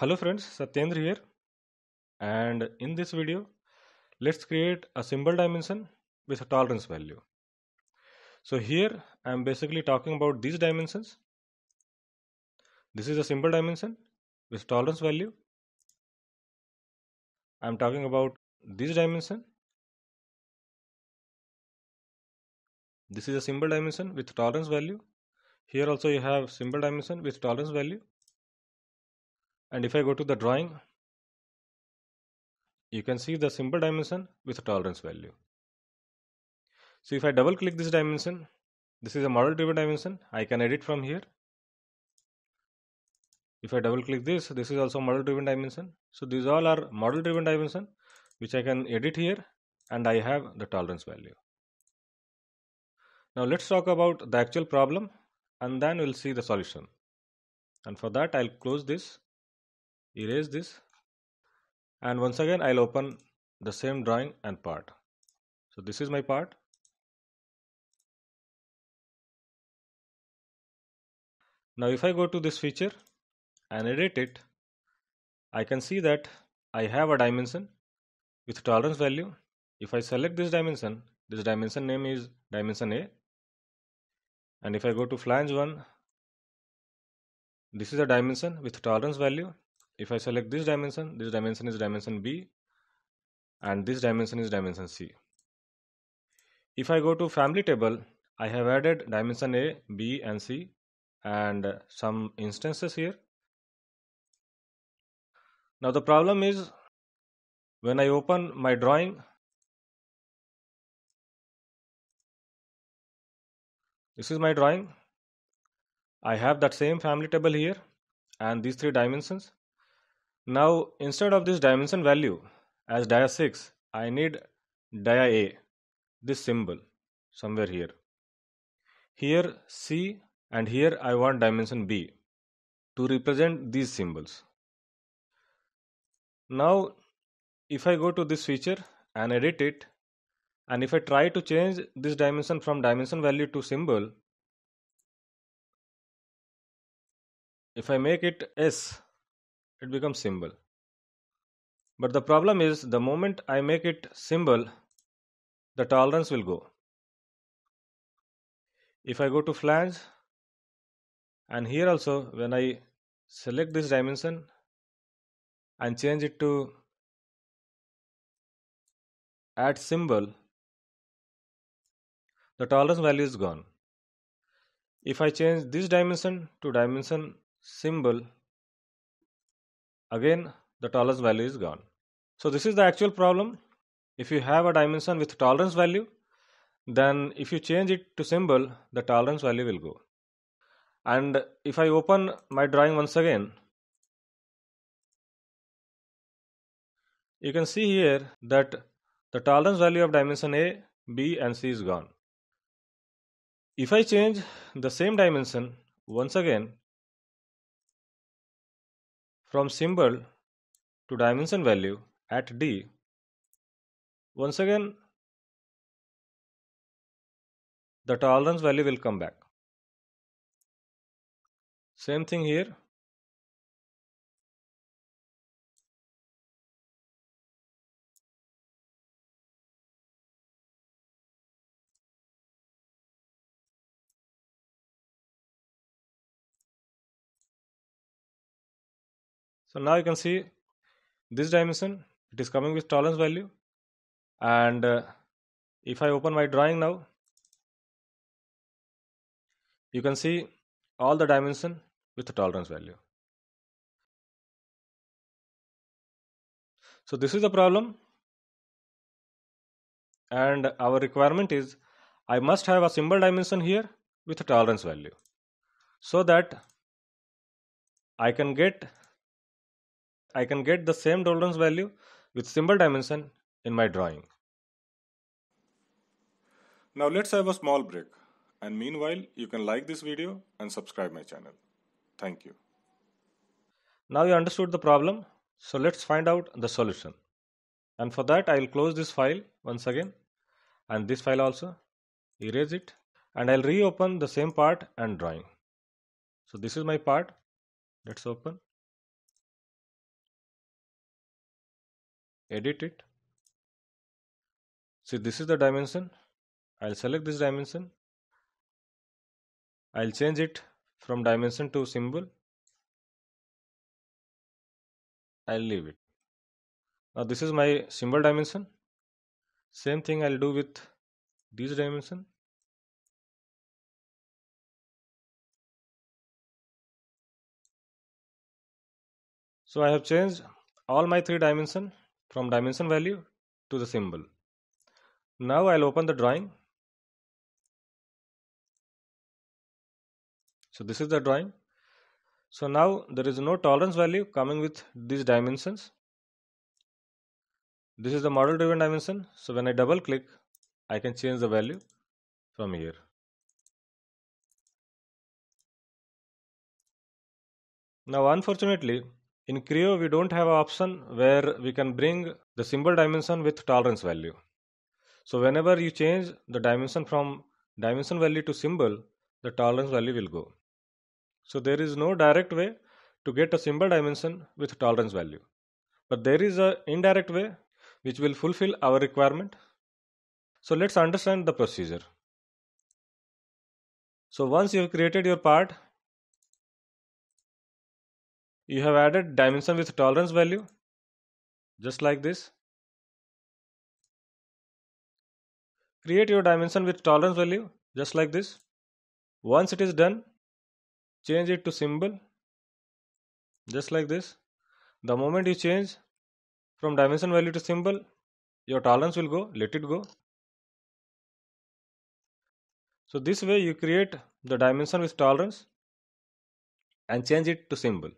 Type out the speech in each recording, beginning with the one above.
Hello friends, Satyendra here and in this video let's create a symbol dimension with a tolerance value. So here I am basically talking about these dimensions. This is a symbol dimension with tolerance value. I am talking about this dimension. This is a symbol dimension with tolerance value. Here also you have symbol dimension with tolerance value and if I go to the drawing you can see the simple dimension with a tolerance value. So if I double click this dimension this is a model driven dimension I can edit from here. If I double click this this is also model driven dimension. So these all are model driven dimension which I can edit here and I have the tolerance value. Now let's talk about the actual problem and then we'll see the solution. And for that I'll close this erase this and once again I'll open the same drawing and part. So this is my part. Now if I go to this feature and edit it, I can see that I have a dimension with tolerance value. If I select this dimension, this dimension name is dimension A. And if I go to flange 1, this is a dimension with tolerance value if I select this dimension, this dimension is dimension B and this dimension is dimension C. If I go to family table, I have added dimension A, B and C and some instances here. Now the problem is when I open my drawing, this is my drawing. I have that same family table here and these three dimensions now instead of this dimension value as dia 6, I need dia A, this symbol somewhere here. Here C and here I want dimension B to represent these symbols. Now if I go to this feature and edit it and if I try to change this dimension from dimension value to symbol, if I make it S it becomes symbol. But the problem is the moment I make it symbol, the tolerance will go. If I go to flange and here also when I select this dimension and change it to add symbol, the tolerance value is gone. If I change this dimension to dimension symbol, again the tolerance value is gone. So this is the actual problem. If you have a dimension with tolerance value, then if you change it to symbol, the tolerance value will go. And if I open my drawing once again, you can see here that the tolerance value of dimension A, B and C is gone. If I change the same dimension once again from symbol to dimension value at D, once again the tolerance value will come back. Same thing here. So now you can see this dimension it is coming with tolerance value and uh, if I open my drawing now you can see all the dimension with the tolerance value. So this is the problem and our requirement is I must have a symbol dimension here with a tolerance value so that I can get I can get the same tolerance value with symbol dimension in my drawing. Now let's have a small break and meanwhile you can like this video and subscribe my channel. Thank you. Now you understood the problem, so let's find out the solution. And for that I will close this file once again and this file also, erase it and I'll reopen the same part and drawing. So this is my part, let's open edit it. See, this is the dimension. I'll select this dimension. I'll change it from dimension to symbol. I'll leave it. Now this is my symbol dimension. Same thing I'll do with this dimension. So I have changed all my three dimension from dimension value to the symbol. Now I'll open the drawing. So this is the drawing. So now there is no tolerance value coming with these dimensions. This is the model driven dimension. So when I double click, I can change the value from here. Now unfortunately, in Creo we don't have an option where we can bring the symbol dimension with tolerance value. So whenever you change the dimension from dimension value to symbol, the tolerance value will go. So there is no direct way to get a symbol dimension with tolerance value. But there is an indirect way which will fulfill our requirement. So let's understand the procedure. So once you have created your part, you have added dimension with tolerance value just like this. Create your dimension with tolerance value just like this. Once it is done, change it to symbol just like this. The moment you change from dimension value to symbol, your tolerance will go, let it go. So this way you create the dimension with tolerance and change it to symbol.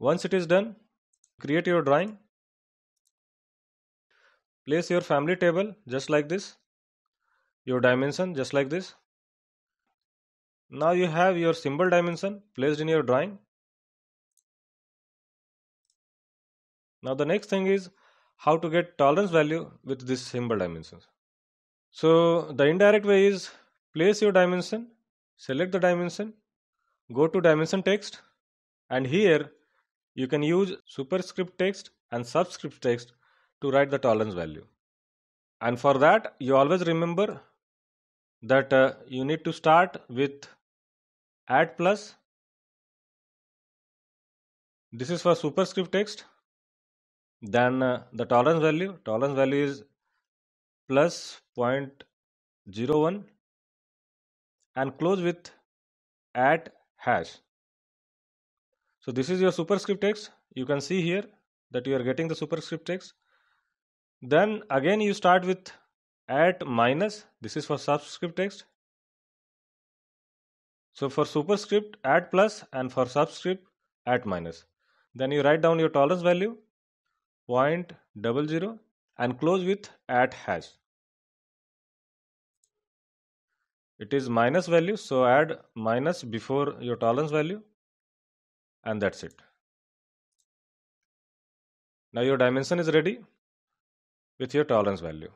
Once it is done, create your drawing. Place your family table just like this. Your dimension just like this. Now you have your symbol dimension placed in your drawing. Now the next thing is how to get tolerance value with this symbol dimensions. So the indirect way is place your dimension, select the dimension, go to dimension text and here you can use superscript text and subscript text to write the tolerance value. And for that you always remember that uh, you need to start with at plus. This is for superscript text then uh, the tolerance value tolerance value is plus 0.01 and close with at hash so this is your superscript text. You can see here that you are getting the superscript text. Then again you start with at minus. This is for subscript text. So for superscript at plus and for subscript at minus. Then you write down your tolerance value point double zero and close with at hash. It is minus value, so add minus before your tolerance value and that's it. Now your dimension is ready with your tolerance value.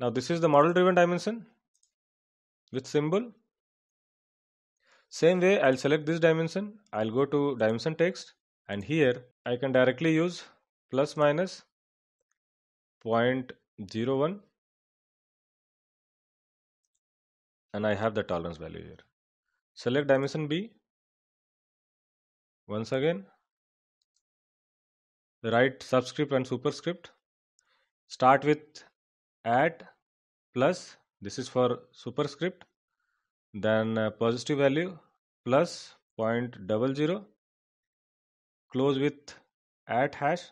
Now this is the model driven dimension with symbol. Same way I'll select this dimension. I'll go to dimension text and here I can directly use plus minus 0.01 and I have the tolerance value here. Select dimension B. Once again, write subscript and superscript. Start with at plus, this is for superscript, then uh, positive value plus 0.00 close with at hash.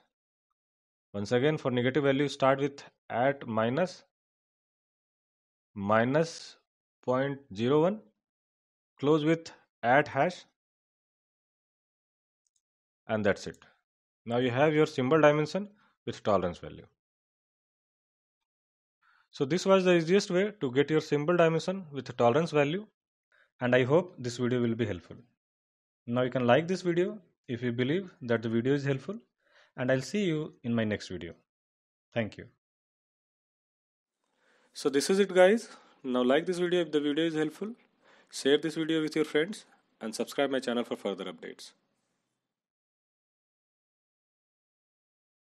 Once again for negative value start with at minus minus 0.01 close with at hash and that's it now you have your symbol dimension with tolerance value so this was the easiest way to get your symbol dimension with tolerance value and I hope this video will be helpful. Now you can like this video if you believe that the video is helpful and I'll see you in my next video. Thank you. So this is it guys. Now like this video if the video is helpful. Share this video with your friends and subscribe my channel for further updates.